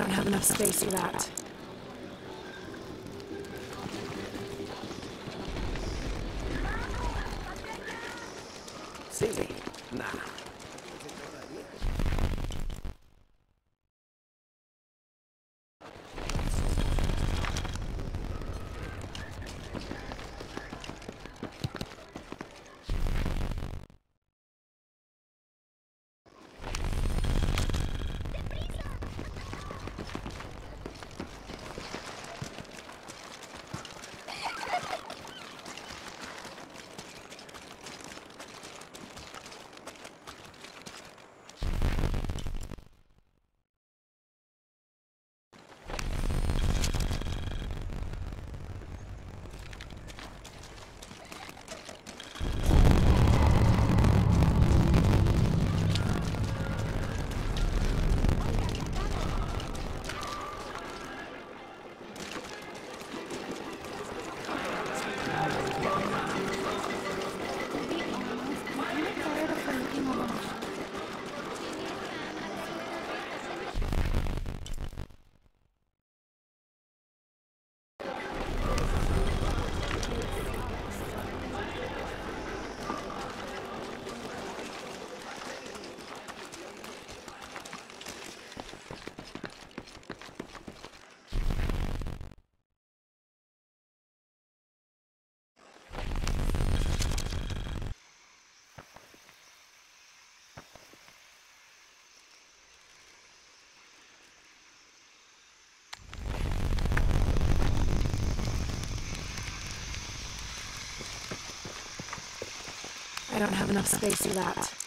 don't have enough space for that. Sí. Nah. I don't have enough space for that.